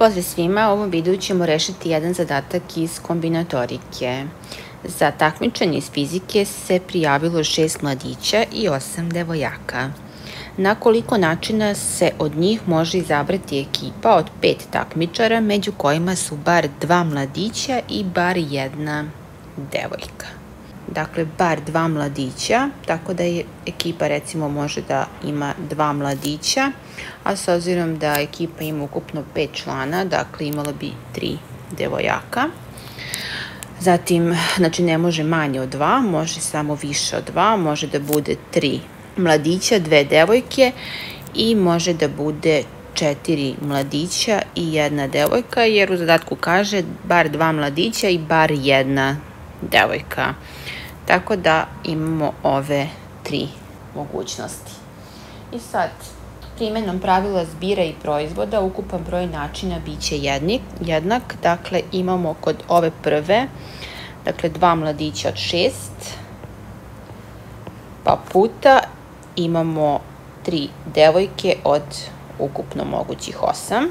Pozdrav svima, u ovom videu ćemo rešiti jedan zadatak iz kombinatorike. Za takmičenje iz fizike se prijavilo šest mladića i osam devojaka. Na koliko načina se od njih može izabrati ekipa od pet takmičara, među kojima su bar dva mladića i bar jedna devojka dakle, bar dva mladića, tako da je ekipa recimo može da ima dva mladića, a s obzirom da ekipa ima ukupno pet člana, dakle imala bi tri devojaka. Zatim, znači ne može manje od dva, može samo više od dva, može da bude tri mladića, dve devojke i može da bude četiri mladića i jedna devojka, jer u zadatku kaže bar dva mladića i bar jedna devojka. Tako da imamo ove tri mogućnosti. I sad, primenom pravila zbira i proizvoda, ukupan broj načina biće jednik, jednak. Dakle, imamo kod ove prve, dakle, dva mladića od šest, pa puta imamo tri devojke od ukupno mogućih osam,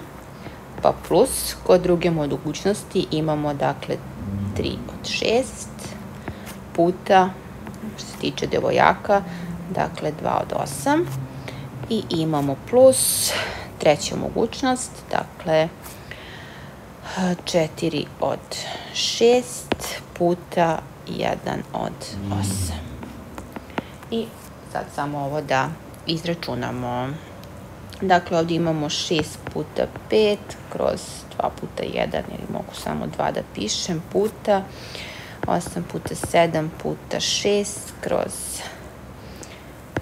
pa plus, kod druge mogućnosti imamo, dakle, 3 od 6, puta, što se tiče devojaka, dakle 2 od 8. I imamo plus, treća mogućnost, dakle 4 od 6 puta 1 od 8. I sad samo ovo da izračunamo. Dakle, ovdje imamo 6 puta 5 kroz 2 puta 1, ili mogu samo 2 da pišem, puta 8 puta 7 puta 6 kroz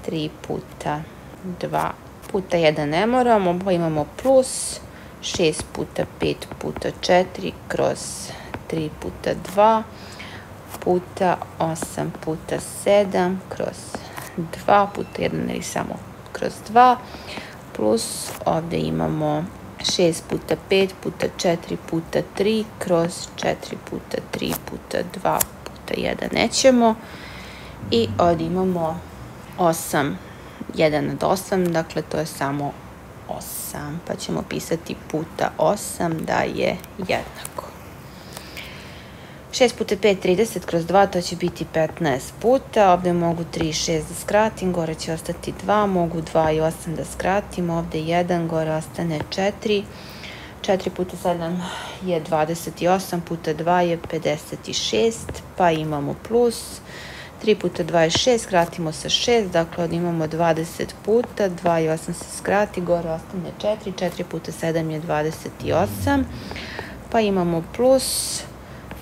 3 puta 2 puta 1 ne moramo, pa imamo plus 6 puta 5 puta 4 kroz 3 puta 2 puta 8 puta 7 kroz 2 puta 1 ili samo kroz 2 plus ovde imamo 6 puta 5 puta 4 puta 3 kroz 4 puta 3 puta 2 puta 1 nećemo. I ovdje imamo 8, 1 nad 8, dakle to je samo 8. Pa ćemo pisati puta 8 da je jednako. 6 puta 5, 30 kroz 2, to će biti 15 puta. Ovde mogu 3 i 6 da skratim, gore će ostati 2, mogu 2 i 8 da skratim, ovde 1, gore ostane 4. 4 puta 7 je 28, puta 2 je 56, pa imamo plus. 3 puta 2 je 6, skratimo sa 6, dakle ovdje imamo 20 puta, 2 i 8 se skrati, gore ostane 4, 4 puta 7 je 28, pa imamo plus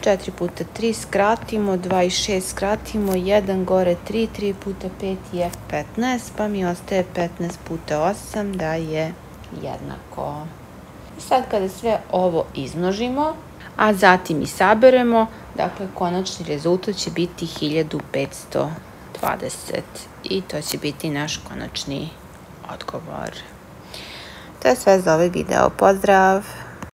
4 puta 3 skratimo, 2 i 6 skratimo, 1 gore 3, 3 puta 5 je 15, pa mi ostaje 15 puta 8 da je jednako. I sad kada sve ovo izmnožimo, a zatim i saberemo, dakle konačni rezultat će biti 1520 i to će biti naš konačni odgovor. To je sve za ovaj video. Pozdrav!